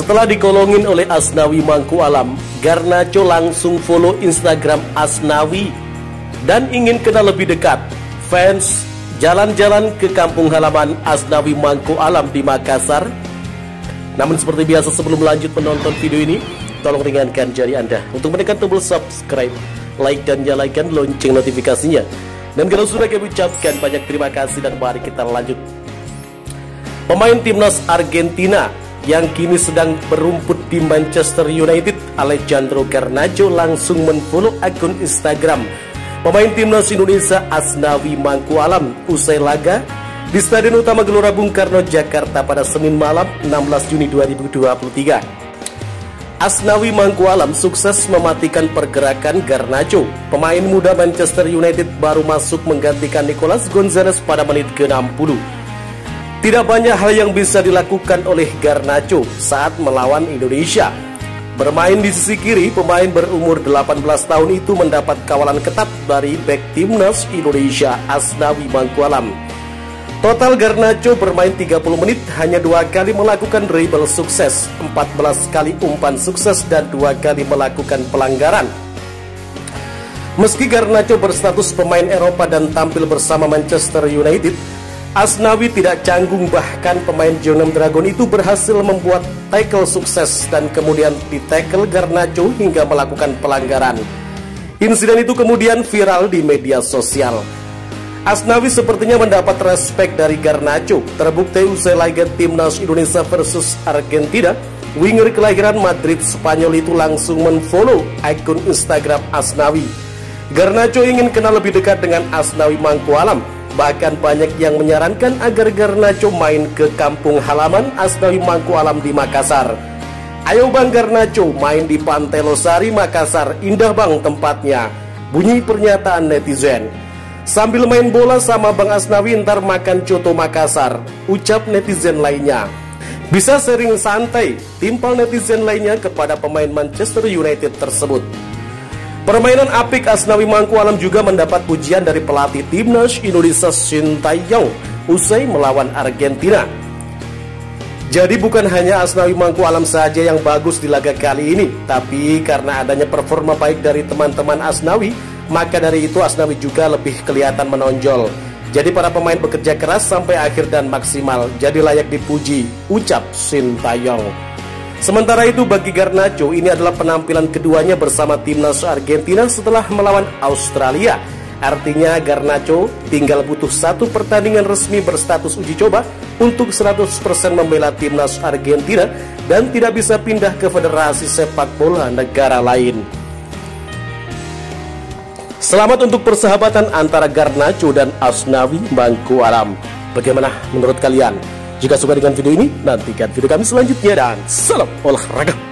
Setelah dikolongin oleh Asnawi Mangku Alam, Garnacho langsung follow Instagram Asnawi dan ingin kenal lebih dekat. Fans jalan-jalan ke kampung halaman Asnawi Mangku Alam di Makassar. Namun seperti biasa sebelum lanjut menonton video ini, tolong ringankan jari Anda untuk menekan tombol subscribe, like dan nyalakan lonceng notifikasinya. Dan kalau sudah kami ucapkan banyak terima kasih dan mari kita lanjut Pemain timnas Argentina yang kini sedang berumput di Manchester United, Alejandro Garnacho langsung menfollow akun Instagram pemain timnas Indonesia Asnawi Mangku Alam usai laga di Stadion Utama Gelora Bung Karno Jakarta pada Senin malam 16 Juni 2023. Asnawi Mangku Alam sukses mematikan pergerakan Garnacho. Pemain muda Manchester United baru masuk menggantikan Nicolas Gonzalez pada menit ke-60. Tidak banyak hal yang bisa dilakukan oleh Garnacho saat melawan Indonesia. Bermain di sisi kiri, pemain berumur 18 tahun itu mendapat kawalan ketat dari bek timnas Indonesia Asnawi Mangkualam. Total Garnacho bermain 30 menit hanya dua kali melakukan dribble sukses, 14 kali umpan sukses dan dua kali melakukan pelanggaran. Meski Garnacho berstatus pemain Eropa dan tampil bersama Manchester United, Asnawi tidak canggung bahkan pemain Jonam Dragon itu berhasil membuat tackle sukses dan kemudian di tackle Garnacho hingga melakukan pelanggaran. Insiden itu kemudian viral di media sosial. Asnawi sepertinya mendapat respek dari Garnacho. Terbukti usai laga timnas Indonesia versus Argentina, winger kelahiran Madrid Spanyol itu langsung menfollow akun Instagram Asnawi. Garnacho ingin kenal lebih dekat dengan Asnawi Mangkualam Bahkan banyak yang menyarankan agar Garnacho main ke kampung halaman Asnawi Mangku Alam di Makassar. Ayo Bang Garnacho main di Pantai Losari Makassar, indah bang tempatnya. Bunyi pernyataan netizen. Sambil main bola sama Bang Asnawi ntar makan coto Makassar, ucap netizen lainnya. Bisa sering santai, timpal netizen lainnya kepada pemain Manchester United tersebut. Permainan apik Asnawi Mangku Alam juga mendapat pujian dari pelatih timnas Indonesia Sintayong usai melawan Argentina. Jadi bukan hanya Asnawi Mangku Alam saja yang bagus di laga kali ini, tapi karena adanya performa baik dari teman-teman Asnawi, maka dari itu Asnawi juga lebih kelihatan menonjol. Jadi para pemain bekerja keras sampai akhir dan maksimal, jadi layak dipuji, ucap Sintayong. Sementara itu bagi Garnacho ini adalah penampilan keduanya bersama timnas Argentina setelah melawan Australia. Artinya Garnacho tinggal butuh satu pertandingan resmi berstatus uji coba untuk 100% membela timnas Argentina dan tidak bisa pindah ke federasi sepak bola negara lain. Selamat untuk persahabatan antara Garnacho dan Asnawi Bangku Aram. Bagaimana menurut kalian? Jika suka dengan video ini, nantikan video kami selanjutnya dan salam olahraga.